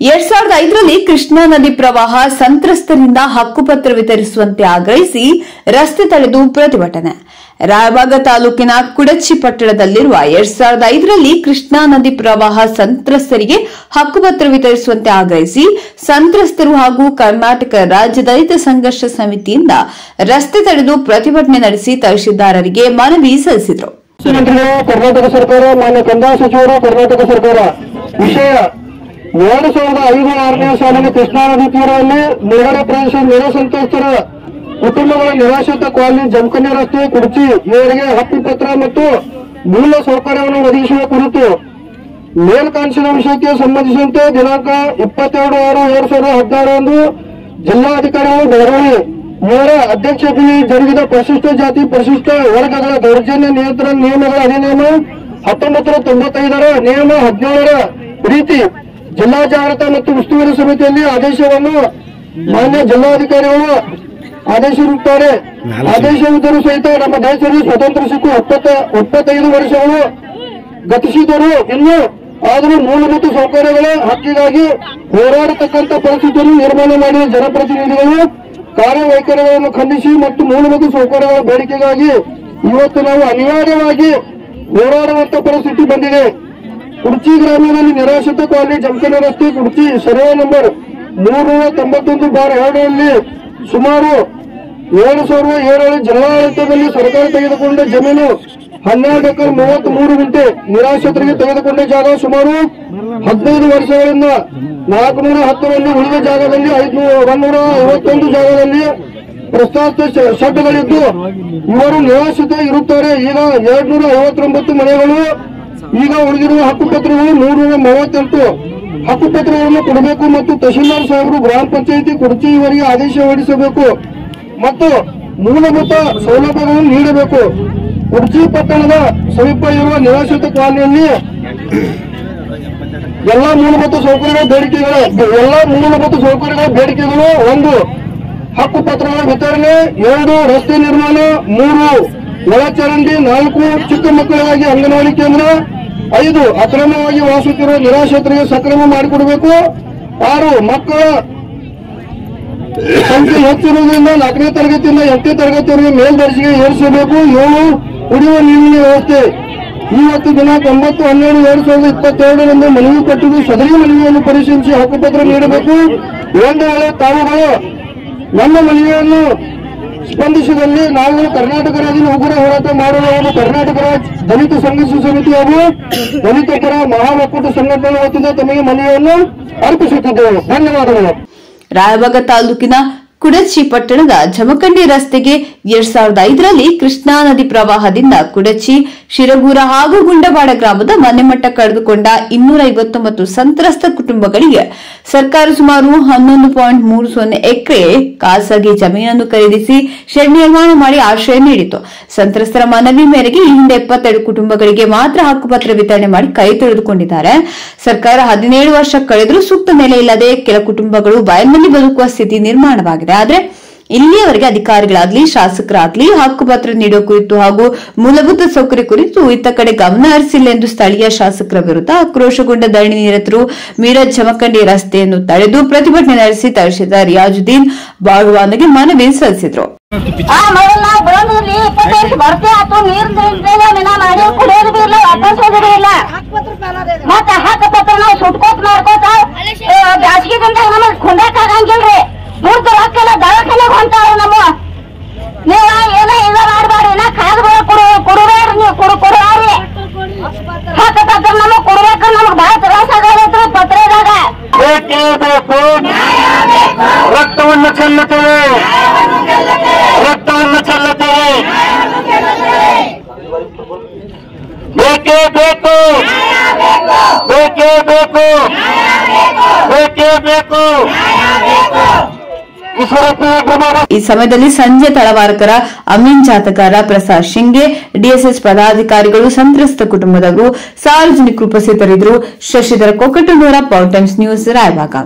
ಎರಡ್ ಸಾವಿರದ ಐದರಲ್ಲಿ ಕೃಷ್ಣಾ ನದಿ ಪ್ರವಾಹ ಸಂತ್ರಸ್ತರಿಂದ ಹಕ್ಕುಪತ್ರ ವಿತರಿಸುವಂತೆ ಆಗ್ರಹಿಸಿ ರಸ್ತೆ ತಡೆದು ಪ್ರತಿಭಟನೆ. ರಾಯಬಾಗ ತಾಲೂಕಿನ ಕುಡಚಿ ಪಟ್ಟಣದಲ್ಲಿರುವ ಎರಡ್ ಸಾವಿರದ ಐದರಲ್ಲಿ ಕೃಷ್ಣಾ ನದಿ ಪ್ರವಾಹ ಸಂತ್ರಸ್ತರಿಗೆ ಹಕ್ಕುಪತ್ರ ವಿತರಿಸುವಂತೆ ಆಗ್ರಹಿಸಿ ಸಂತ್ರಸ್ತರು ಹಾಗೂ ಕರ್ನಾಟಕ ರಾಜ್ಯ ದಲಿತ ಸಂಘರ್ಷ ಸಮಿತಿಯಿಂದ ರಸ್ತೆ ತಡೆದು ಪ್ರತಿಭಟನೆ ನಡೆಸಿ ತಹಶೀಲ್ದಾರರಿಗೆ ಮನವಿ ಸಲ್ಲಿಸಿದರು. ಕರ್ನಾಟಕ ಸರ್ಕಾರ, ಮಾನ್ಯ ಕಂದಾಯ ಸಚಿವರು, ಕರ್ನಾಟಕ ಸರ್ಕಾರ, ವಿಷಯ ಎರಡು ಸಾವಿರದ ಐದು ಆರನೇ ಸಾಲಿನ ಕೃಷ್ಣಾ ನದಿ ತೀರದಲ್ಲಿ ಮುಳುಗಡೆ ಪ್ರದೇಶ ನೆರೆ ಸಂತ್ರಸ್ತರ ಕುಟುಂಬಗಳ ನಿರಾಶ್ರಿತ ಕಾಲನಿ ಜಮಖನ್ಯ ರಸ್ತೆ ಕುರ್ಚಿ ಇವರಿಗೆ ಹಕ್ಕುಪತ್ರ ಮತ್ತು ಮೂಲ ಸೌಕರ್ಯವನ್ನು ಒದಗಿಸುವ ಕುರಿತು ಮೇಲ್ಕಾಂಕ್ಷಿನ ವಿಷಯಕ್ಕೆ ಸಂಬಂಧಿಸಿದಂತೆ ದಿನಾಂಕ ಇಪ್ಪತ್ತೆರಡು ಆರು ಎರಡ್ ಸಾವಿರದ ಹದಿನಾರರಂದು ಜಿಲ್ಲಾಧಿಕಾರಿಗಳು ಬೆಳಗಾವಿ ಇವರ ಅಧ್ಯಕ್ಷತೆಯಲ್ಲಿ ಜರುಗಿದ ಪರಿಶಿಷ್ಟ ಜಾತಿ ಪರಿಶಿಷ್ಟ ವರ್ಗಗಳ ದೌರ್ಜನ್ಯ ನಿಯಂತ್ರಣ ನಿಯಮಗಳ ಅಧಿನಿಯಮ ಹತ್ತೊಂಬತ್ತು ನೂರ ತೊಂಬತ್ತೈದರ ನಿಯಮ ಹದಿನೇಳರ ರೀತಿ ಜಿಲ್ಲಾ ಜಾಗೃತ ಮತ್ತು ಉಸ್ತುವಾರಿ ಸಮಿತಿಯಲ್ಲಿ ಆದೇಶವನ್ನು ಮಾನ್ಯ ಜಿಲ್ಲಾಧಿಕಾರಿಗಳು ಆದೇಶಿರುತ್ತಾರೆ ಆದೇಶವಿದ್ದರೂ ಸಹಿತ ನಮ್ಮ ದೇಶದಲ್ಲಿ ಸ್ವತಂತ್ರ ಸಿಕ್ಕು ಒಪ್ಪತ್ತೈದು ವರ್ಷಗಳು ಗತಿಸಿದರು ಇನ್ನು ಆದರೂ ಮೂಲಭೂತ ಸೌಕರ್ಯಗಳ ಹಕ್ಕಿಗಾಗಿ ಹೋರಾಡತಕ್ಕಂಥ ಪರಿಸ್ಥಿತಿಯನ್ನು ನಿರ್ಮಾಣ ಮಾಡಿದ ಜನಪ್ರತಿನಿಧಿಗಳು ಕಾರ್ಯವೈಖರಿಗಳನ್ನು ಖಂಡಿಸಿ ಮತ್ತು ಮೂಲಭೂತ ಸೌಕರ್ಯಗಳ ಬೇಡಿಕೆಗಾಗಿ ಇವತ್ತು ನಾವು ಅನಿವಾರ್ಯವಾಗಿ ಹೋರಾಡುವಂತ ಪರಿಸ್ಥಿತಿ ಬಂದಿದೆ. ಕುರ್ಚಿ ಗ್ರಾಮದಲ್ಲಿ ನಿರಾಶ್ರಿತ ಕಾಲನಿ ಜಂಕನ ರಸ್ತೆ ಕುರ್ಚಿ ಸರ್ವೆ ನಂಬರ್ ಮೂರ್ನೂರ ತೊಂಬತ್ತೊಂದು ಬಾರ್ ಎರಡರಲ್ಲಿ ಸುಮಾರು ಏಳು ಸಾವಿರದ ಏಳರಲ್ಲಿ ಜಿಲ್ಲಾಡಳಿತದಲ್ಲಿ ಸರ್ಕಾರ ತೆಗೆದುಕೊಂಡ ಜಮೀನು ಹನ್ನೆರಡು ಎಕರೆ ಮೂವತ್ತ್ ಮೂರು ಗುಂಟೆ ನಿರಾಶ್ರಿತರಿಗೆ ತೆಗೆದುಕೊಂಡ ಜಾಗ ಸುಮಾರು ಹದಿನೈದು ವರ್ಷಗಳಿಂದ ನಾಲ್ಕುನೂರ ಹತ್ತರಲ್ಲಿ ಉಳಿದ ಜಾಗದಲ್ಲಿ ಐದುನೂರ ಒಂದೂರ ಐವತ್ತೊಂದು ಜಾಗದಲ್ಲಿ ಪ್ರಸ್ತಾವಿತ ಶೆಡ್ಗಳಿದ್ದು ಇವರು ನಿರಾಶ್ರಿತ ಇರುತ್ತಾರೆ ಈಗ ಎರಡ್ನೂರ ಐವತ್ತೊಂಬತ್ತು ಮನೆಗಳು ಈಗ ಉಳಿದಿರುವ ಹಕ್ಕುಪತ್ರಗಳು ನೂರ ಮೂವತ್ತೆಂಟು. ಹಕ್ಕುಪತ್ರಗಳನ್ನು ಕೊಡಬೇಕು ಮತ್ತು ತಹಶೀಲ್ದಾರ್ ಸಾಹೇಬರು ಗ್ರಾಮ ಪಂಚಾಯಿತಿ ಕುರ್ಚಿಯವರಿಗೆ ಆದೇಶ ಹೊರಡಿಸಬೇಕು. ಮತ್ತು ಮೂಲಭೂತ ಸೌಲಭ್ಯಗಳನ್ನು ನೀಡಬೇಕು. ಕುರ್ಚಿ ಪಟ್ಟಣದ ಸಮೀಪ ಇರುವ ನಿರಾಶ್ರಿತ ಕಾಲನಿಯಲ್ಲಿ ಎಲ್ಲಾ ಮೂಲಭೂತ ಸೌಕರ್ಯಗಳ ಬೇಡಿಕೆಗಳ ಎಲ್ಲಾ ಮೂಲಭೂತ ಸೌಕರ್ಯಗಳ ಬೇಡಿಕೆಗಳು ಒಂದು. ಹಕ್ಕುಪತ್ರಗಳ ವಿತರಣೆ, ಎರಡು, ರಸ್ತೆ ನಿರ್ಮಾಣ, ಮೂರು. ಒಳಚರಂಡಿ, ನಾಲ್ಕು, ಚಿಕ್ಕ ಮಕ್ಕಳಿಗಾಗಿ ಅಂಗನವಾಡಿ ಕೇಂದ್ರ ಐದು ಅಕ್ರಮವಾಗಿ ವಾಸುತ್ತಿರುವ ನಿರಾಶ್ರಿತರಿಗೆ ಸಕ್ರಮ ಮಾಡಿಕೊಡಬೇಕು. ಆರು, ಮಕ್ಕಳ ಸಂಖ್ಯೆ ಹೆಚ್ಚಿರುವುದರಿಂದ ನಾಲ್ಕನೇ ತರಗತಿಯಿಂದ ಎಂಟನೇ ತರಗತಿಯವರಿಗೆ ಮೇಲ್ದರ್ಜೆಗೆ ಏರಿಸಬೇಕು. ಏಳು, ಕುಡಿಯುವ ನೀರಿನ ವ್ಯವಸ್ಥೆ. ಇವತ್ತು ದಿನ ಒಂಬತ್ತು, ಹನ್ನೆರಡು, ಎರಡು ಸಾವಿರದ ಇಪ್ಪತ್ತೆರಡರಂದು ಮನವಿ ಕೊಟ್ಟಿದ್ದು ಸದರಿ ಮನವಿಯನ್ನು ಪರಿಶೀಲಿಸಿ ಹಕ್ಕುಪತ್ರ ನೀಡಬೇಕು. ಒಂದು ವೇಳೆ ತಾವುಗಳು ನಮ್ಮ ಮನವಿಯನ್ನು ಸ್ಪಂದಿಸಿದಲ್ಲಿ ನಾವು ಕರ್ನಾಟಕ ರಾಜ್ಯದ ಉಗ್ರ ಹೋರಾಟ ಮಾಡುವ ಒಂದು ಕರ್ನಾಟಕ ರಾಜ್ಯ ದಲಿತ ಸಂಘರ್ಷ ಸಮಿತಿ ಹಾಗೂ ದಲಿತ ಪರ ಮಹಾ ಒಕ್ಕೂಟ ಸಂಘಟನೆ ವತಿಯಿಂದ ತಮಗೆ ಮನವಿಯನ್ನು ಅರ್ಪಿಸುತ್ತಿದ್ದೇವೆ. ಧನ್ಯವಾದಗಳು. ರಾಯಬಾಗ ತಾಲೂಕಿನ ಕುಡಚಿ ಪಟ್ಟಣದ ಜಮಖಂಡಿ ರಸ್ತೆಗೆ ಎರಡ್ ಸಾವಿರದ ಐದರಲ್ಲಿ ಕೃಷ್ಣಾ ನದಿ ಪ್ರವಾಹದಿಂದ ಕುಡಚಿ, ಶಿರಗೂರ ಹಾಗೂ ಗುಂಡವಾಡ ಗ್ರಾಮದ ಮನೆಮಟ್ಟ ಕಳೆದುಕೊಂಡ ಇನ್ನೂರ ಐವತ್ತೊಂಬತ್ತು ಸಂತ್ರಸ್ತ ಕುಟುಂಬಗಳಿಗೆ ಸರ್ಕಾರ ಸುಮಾರು ಹನ್ನೊಂದು ಪಾಯಿಂಟ್ ಮೂರು ಸೊನ್ನೆ ಎಕರೆ ಖಾಸಗಿ ಜಮೀನನ್ನು ಖರೀದಿಸಿ ಶೆಡ್ ನಿರ್ಮಾಣ ಮಾಡಿ ಆಶ್ರಯ ನೀಡಿತು ಸಂತ್ರಸ್ತರ ಮನವಿ ಮೇರೆಗೆ ಈ ಹಿಂದೆ ಎಪ್ಪತ್ತೆರಡು ಕುಟುಂಬಗಳಿಗೆ ಮಾತ್ರ ಹಕ್ಕುಪತ್ರ ವಿತರಣೆ ಮಾಡಿ ಕೈ ತೊಳೆದುಕೊಂಡಿದ್ದಾರೆ. ಸರ್ಕಾರ ಹದಿನೇಳು ವರ್ಷ ಕಳೆದರೂ ಸೂಕ್ತ ನೆಲೆ ಇಲ್ಲದೆ ಕೆಲ ಕುಟುಂಬಗಳು ಬಯಲಿನಲ್ಲಿ ಬದುಕುವ ಸ್ಥಿತಿ ನಿರ್ಮಾಣವಾಗಿದೆ. ಆದರೆ ಇಲ್ಲಿಯವರೆಗೆ ಅಧಿಕಾರಿಗಳಾಗ್ಲಿ, ಶಾಸಕರಾಗ್ಲಿ ಹಕ್ಕುಪತ್ರ ನೀಡುವ ಕುರಿತು ಹಾಗೂ ಮೂಲಭೂತ ಸೌಕರ್ಯ ಕುರಿತು ಇತ್ತ ಕಡೆ ಗಮನ ಹರಿಸಿಲ್ಲ ಎಂದು ಸ್ಥಳೀಯ ಶಾಸಕರ ವಿರುದ್ಧ ಆಕ್ರೋಶಗೊಂಡ ಧರಣಿ ನಿರತರು ಮೀರಜ್ ಜಮಖಂಡಿ ರಸ್ತೆಯನ್ನು ತಡೆದು ಪ್ರತಿಭಟನೆ ನಡೆಸಿ ತಹಶೀಲ್ದಾರ್ ರಿಯಾಜುದ್ದೀನ್ ಬಾಗವಾನಗೆ ಮನವಿ ಸಲ್ಲಿಸಿದ್ರು. ಹಾಕ ಮತ್ತ ಹಕ್ಕ ಪತ್ರ ನಾವು ಸುಟ್ಕೋತ್ ಮಾಡ್ಕೋತ ಬ್ಯಾಸಿಗೆ ನಮಗ್ ಕುಂಡಕ್ ಆಗಂಗಿಲ್ರಿ ದುಡ್ಡು ರೊಕ್ಕೆಲ್ಲ ದವಾಖಾನೆಗೆ ಹೊಂಟಾವ ನಮ್ಮ ನೀವ ಏನ ಇದ ಮಾಡ್ಬಾರ್ರಿ ನಾ ಕಾಗದ ಕೊಡು ಕೊಡಬೇಡ್ರಿ ನೀವು ಕೊಡು ಕೊಡುವಾರಿ ಹಕ್ಕ ಪತ್ರ ನಮಗ್ ಕೊಡ್ಬೇಕು ನಮಗ್ ಬಾಳ ತ್ರಾಸ ಆಗೈತ್ರಿ ಪತ್ರದಾಗ ಬೇಕೇ ಬೇಕು ರಕ್ತವನ್ನು ಚೆಲ್ಲುತ್ತೇವೆ. ರಕ್ತವನ್ನು ಚೆಲ್ಲುತ್ತೇವೆ. ಬೇಕೇ ಬೇಕು. ಬೇಕೇ ಬೇಕು. ಬೇಕೇ ಬೇಕು. ಈ ಸಮಯದಲ್ಲಿ ಸಂಜೆ ತಳವಾರಕರ ಅಮೀನ್ ಜಾತಕಾರ ಪ್ರಸಾದ್ ಶಿಂಗೆ, ಡಿಎಸ್ಎಸ್ ಪದಾಧಿಕಾರಿಗಳು, ಸಂತ್ರಸ್ತ ಕುಟುಂಬದವರು ಸಾರ್ವಜನಿಕರು ಉಪಸ್ಥಿತರಿದ್ದರು. Shashidhara Kokatanur power times news, Raybag.